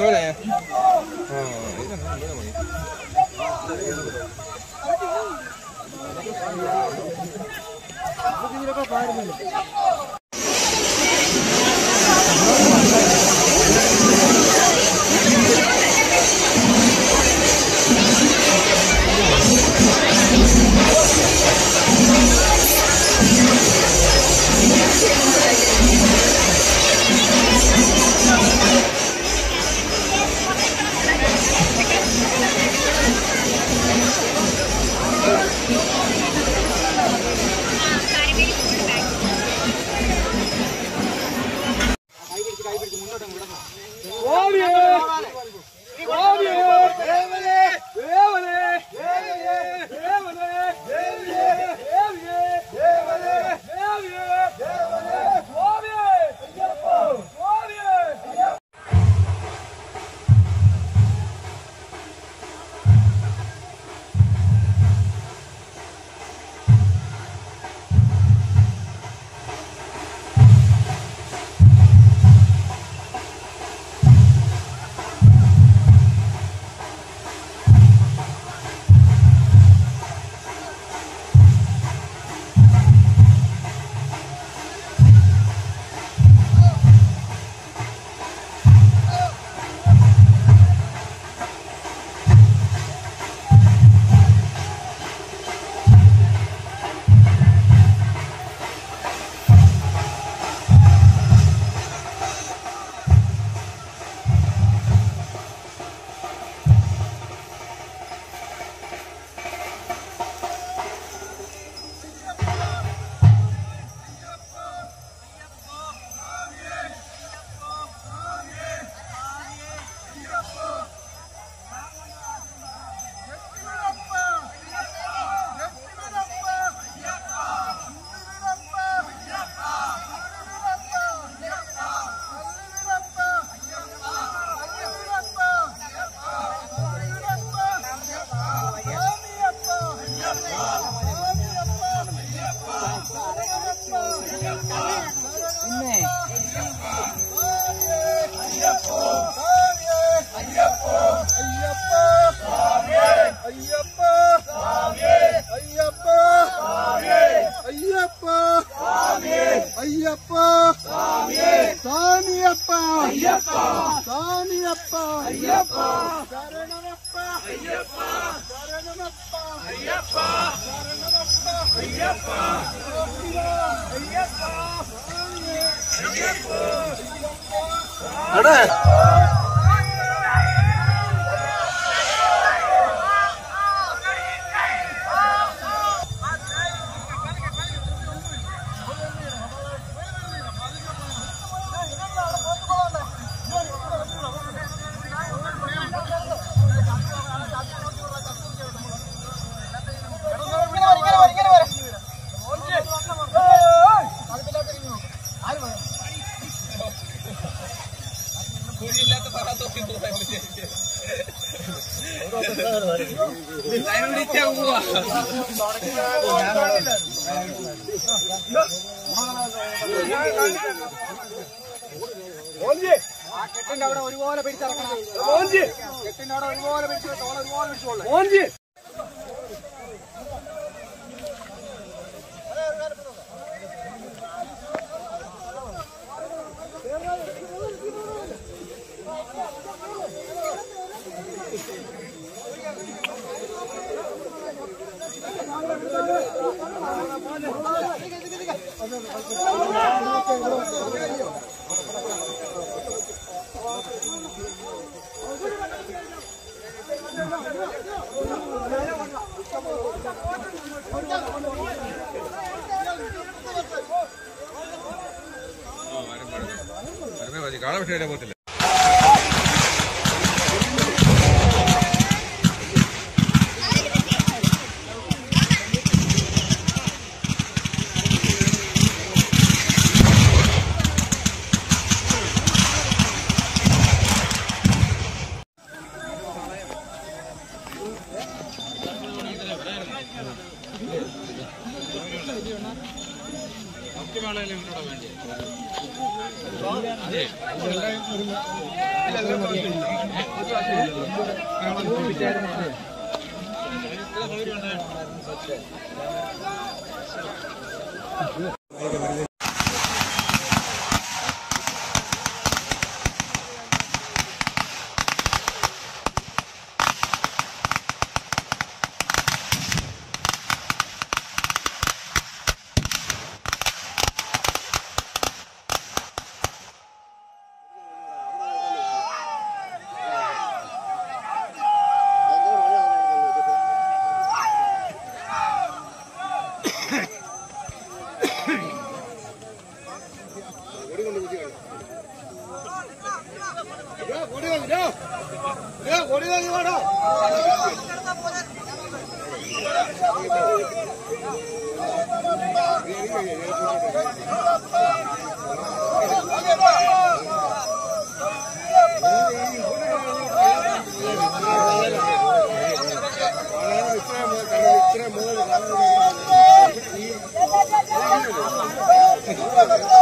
ね、うん、いい、で。ശരണമപ്പ അയ്യപ്പ കെട്ടിന്റെ അവിടെ ഒരുപോലെ പിടിച്ചിറക്കണം. കെട്ടിന്റെ അവിടെ ഒരുപോലെ പിടിച്ചു ഒരുപോലെ പിടിച്ചോളൂ. আপনি এটা বলছিলেন Thank you. ശക്തിമേളയിലും ഇവിടെ വേണ്ടി സൗകര്യം ഉണ്ടായിരുന്നു 당당히 와라. முதல்ல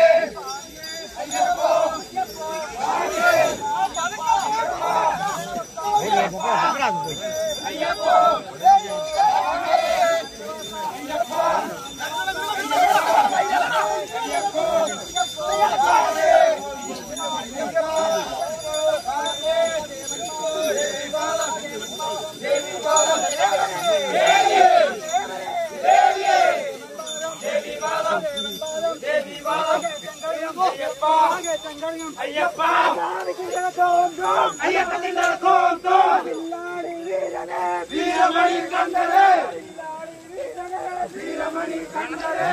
ஐயப்பா! தங்களையும் ஐயப்பா! தோன்றும் ஐயப்பத்தின் தோன்றும் வீரனே! வீரமணி கந்தரே! வீரமணி கந்தரே!